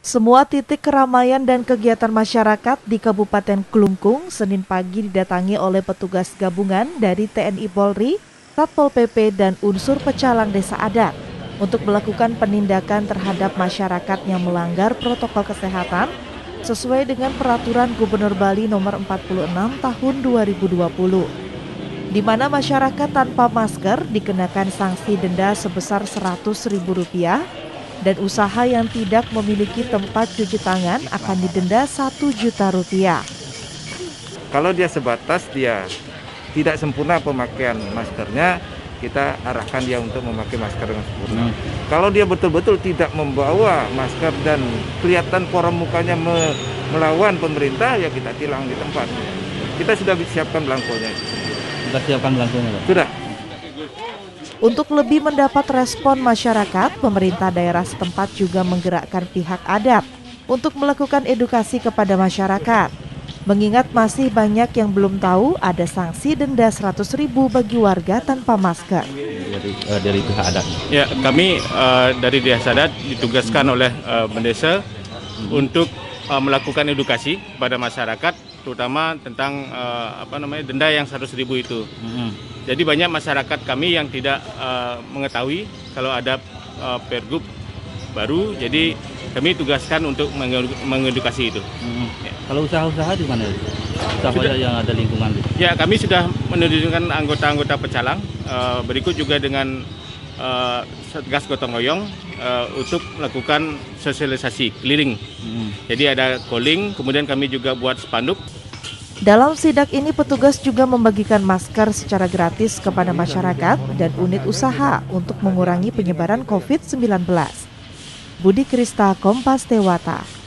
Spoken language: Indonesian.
Semua titik keramaian dan kegiatan masyarakat di Kabupaten Klungkung Senin pagi didatangi oleh petugas gabungan dari TNI Polri, Satpol PP, dan unsur pecalang desa adat untuk melakukan penindakan terhadap masyarakat yang melanggar protokol kesehatan sesuai dengan peraturan Gubernur Bali nomor 46 tahun 2020 di mana masyarakat tanpa masker dikenakan sanksi denda sebesar Rp100.000 dan usaha yang tidak memiliki tempat cuci tangan akan didenda satu juta rupiah. Kalau dia sebatas dia tidak sempurna pemakaian maskernya, kita arahkan dia untuk memakai masker yang sempurna. Hmm. Kalau dia betul-betul tidak membawa masker dan kelihatan pora mukanya me melawan pemerintah, ya kita tilang di tempat. Kita sudah siapkan belangkonya. Sudah siapkan belangkonya, Pak? Sudah. Untuk lebih mendapat respon masyarakat, pemerintah daerah setempat juga menggerakkan pihak adat untuk melakukan edukasi kepada masyarakat. Mengingat masih banyak yang belum tahu ada sanksi denda 100 ribu bagi warga tanpa masker. Dari, uh, dari pihak adat. Ya, kami uh, dari desa adat ditugaskan oleh uh, Mendesa hmm. untuk uh, melakukan edukasi kepada masyarakat, terutama tentang uh, apa namanya denda yang 100 ribu itu. Hmm jadi banyak masyarakat kami yang tidak uh, mengetahui kalau ada uh, pergub baru. Jadi kami tugaskan untuk mengedukasi itu. Hmm. Ya. Kalau usaha-usaha di mana? Usaha sudah, yang ada lingkungan. Ya kami sudah menunjukkan anggota-anggota pecalang. Uh, berikut juga dengan uh, Satgas Gotong Royong uh, untuk melakukan sosialisasi keliling. Hmm. Jadi ada calling, kemudian kami juga buat spanduk dalam sidak ini petugas juga membagikan masker secara gratis kepada masyarakat dan unit usaha untuk mengurangi penyebaran COVID-19. Budi Krista Kompas Tewata